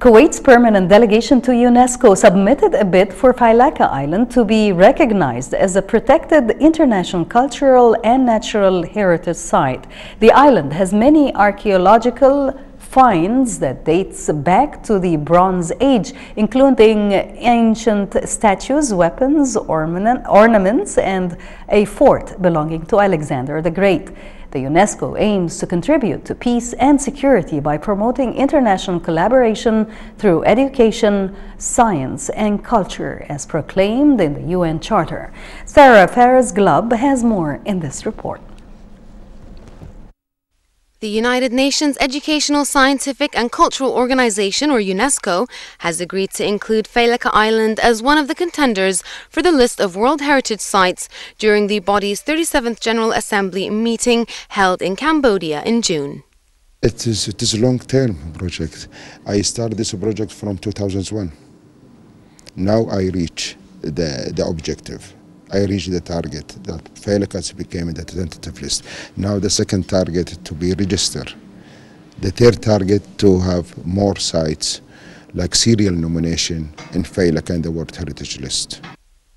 Kuwait's permanent delegation to UNESCO submitted a bid for Failaka Island to be recognized as a protected international cultural and natural heritage site. The island has many archaeological finds that dates back to the Bronze Age, including ancient statues, weapons, ornaments, and a fort belonging to Alexander the Great. The UNESCO aims to contribute to peace and security by promoting international collaboration through education, science, and culture, as proclaimed in the UN Charter. Sarah Ferris Glubb has more in this report. The United Nations Educational, Scientific and Cultural Organization, or UNESCO, has agreed to include Failaka Island as one of the contenders for the list of World Heritage Sites during the body's 37th General Assembly meeting held in Cambodia in June. It is, it is a long-term project. I started this project from 2001. Now I reach the, the objective. I reached the target that Failaka became in the tentative list. Now the second target to be registered. The third target to have more sites like serial nomination in Failaka in the World Heritage List.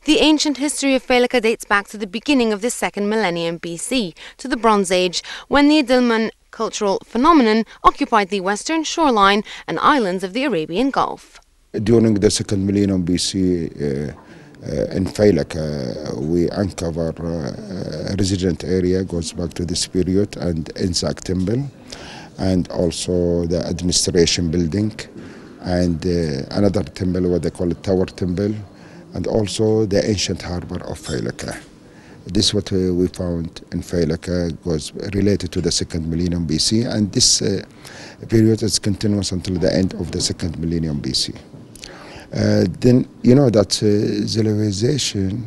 The ancient history of Failaka dates back to the beginning of the second millennium BC, to the Bronze Age, when the Dilmun cultural phenomenon occupied the western shoreline and islands of the Arabian Gulf. During the second millennium BC, uh, in Failak, uh, we uncover uh, a resident area goes back to this period and Inzak temple and also the administration building and another temple what they call it Tower Temple and also the ancient harbor of Failaka. This is what uh, we found in Failaka was related to the second millennium BC and this uh, period is continuous until the end of the second millennium BC. Uh, then you know that uh, civilization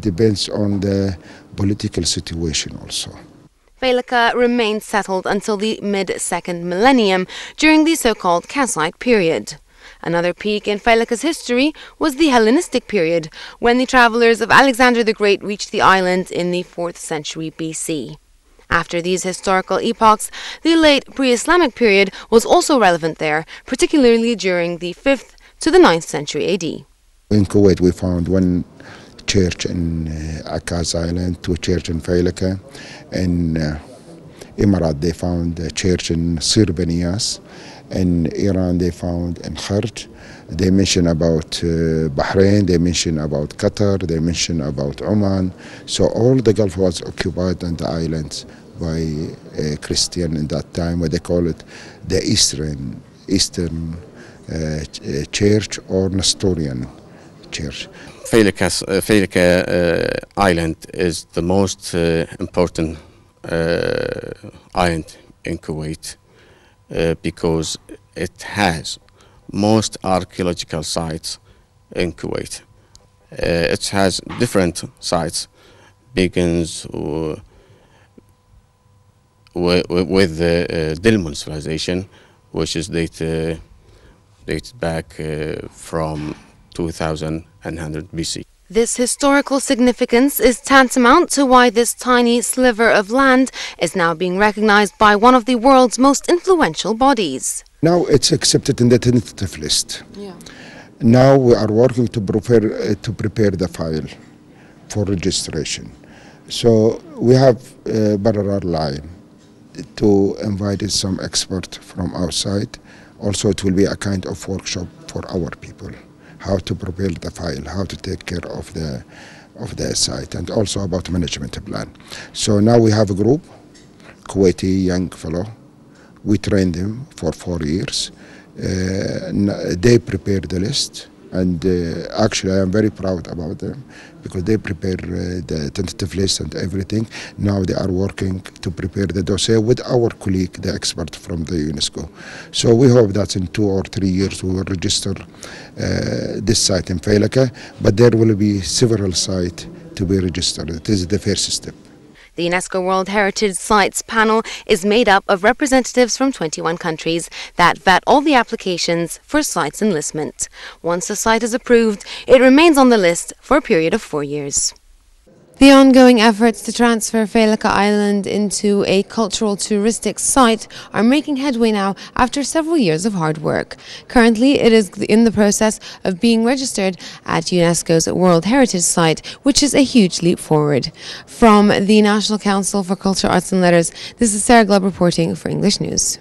depends on the political situation also. Failaka remained settled until the mid-second millennium during the so-called Kassite period. Another peak in Failaka's history was the Hellenistic period, when the travelers of Alexander the Great reached the island in the 4th century BC. After these historical epochs, the late pre-Islamic period was also relevant there, particularly during the 5th to the 9th century AD. In Kuwait, we found one church in uh, Akaz Island, two churches in Failaka. In uh, Emirat, they found a church in Sir Bani Yas. In Iran, they found in Kharg. They mention about uh, Bahrain, they mention about Qatar, they mention about Oman. So all the Gulf was occupied on the islands by uh, Christian in that time, what they call it the Eastern, Eastern church or Nestorian church. Failaka uh, Island is the most uh, important island in Kuwait because it has most archaeological sites in Kuwait. Uh, it has different sites, begins uh, with, with the uh, Dilmun civilization, which is dated dates back uh, from 2100 BC. This historical significance is tantamount to why this tiny sliver of land is now being recognized by one of the world's most influential bodies. Now it's accepted in the tentative list. Yeah. Now we are working to prepare, uh, to prepare the file for registration. So we have a parallel line to invite some expert from outside also, it will be a kind of workshop for our people, how to prepare the file, how to take care of the of the site, and also about management plan. So now we have a group, Kuwaiti young fellow. We train them for four years. Uh, they prepare the list and uh, actually I am very proud about them because they prepare uh, the tentative list and everything. Now they are working to prepare the dossier with our colleague, the expert from the UNESCO. So we hope that in two or three years we will register uh, this site in Failaka, but there will be several sites to be registered. It is the first step. The UNESCO World Heritage Sites panel is made up of representatives from 21 countries that vet all the applications for sites enlistment. Once a site is approved, it remains on the list for a period of four years. The ongoing efforts to transfer Failaka Island into a cultural touristic site are making headway now after several years of hard work. Currently, it is in the process of being registered at UNESCO's World Heritage Site, which is a huge leap forward. From the National Council for Culture, Arts and Letters, this is Sarah Glubb reporting for English News.